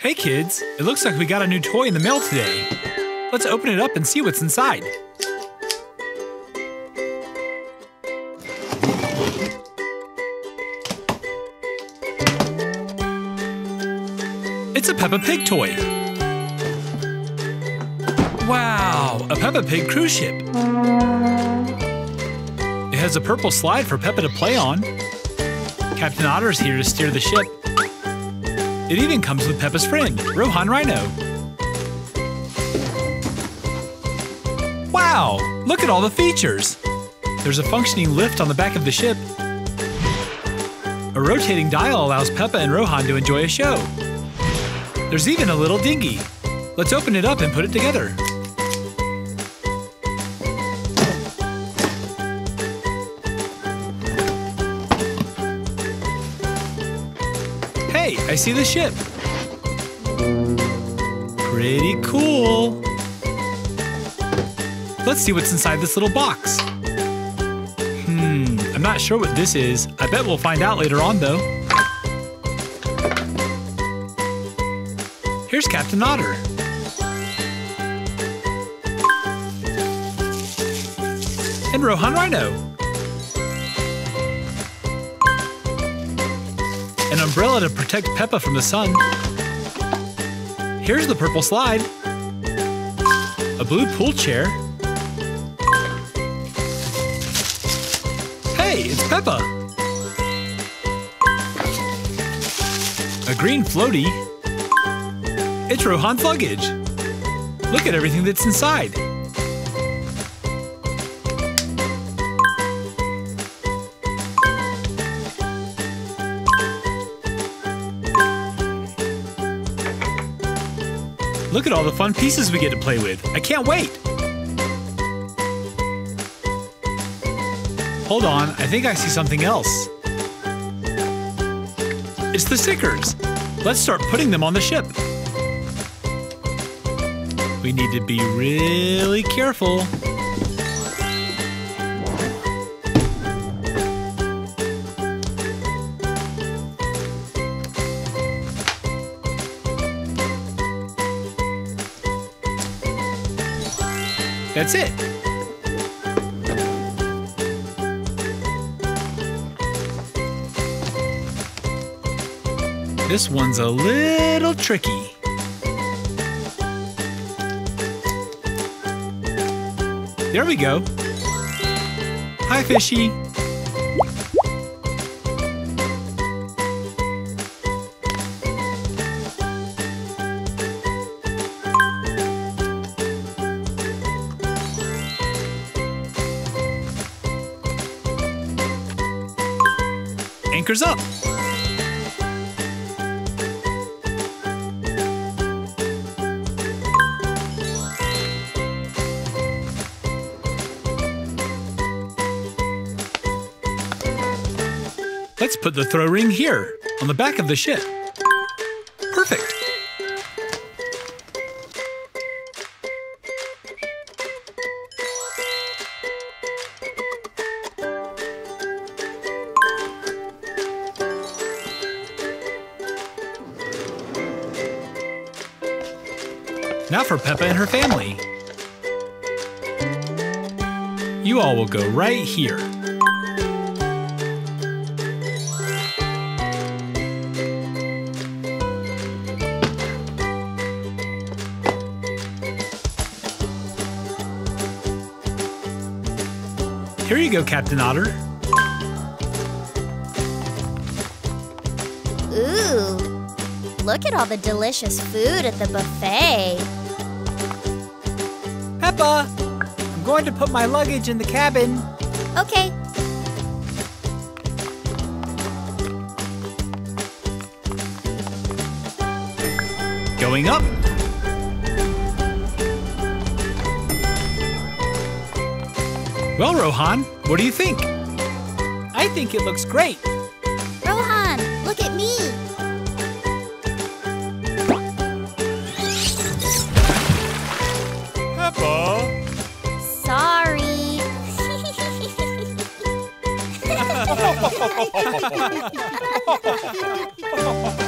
Hey kids, it looks like we got a new toy in the mail today. Let's open it up and see what's inside. It's a Peppa Pig toy. Wow, a Peppa Pig cruise ship. It has a purple slide for Peppa to play on. Captain Otter's here to steer the ship. It even comes with Peppa's friend, Rohan Rhino. Wow, look at all the features. There's a functioning lift on the back of the ship. A rotating dial allows Peppa and Rohan to enjoy a show. There's even a little dinghy. Let's open it up and put it together. Hey, I see the ship. Pretty cool. Let's see what's inside this little box. Hmm, I'm not sure what this is. I bet we'll find out later on, though. Here's Captain Otter. And Rohan Rhino. An umbrella to protect Peppa from the sun. Here's the purple slide. A blue pool chair. Hey, it's Peppa! A green floaty. It's Rohan's luggage. Look at everything that's inside. Look at all the fun pieces we get to play with. I can't wait. Hold on, I think I see something else. It's the stickers. Let's start putting them on the ship. We need to be really careful. That's it. This one's a little tricky. There we go. Hi, fishy. Anchor's up. Let's put the throw ring here, on the back of the ship. Perfect. Now for Peppa and her family. You all will go right here. Here you go, Captain Otter. Ooh, look at all the delicious food at the buffet. Peppa, I'm going to put my luggage in the cabin. Okay, Going up. Well, Rohan, what do you think? I think it looks great. ハハハハ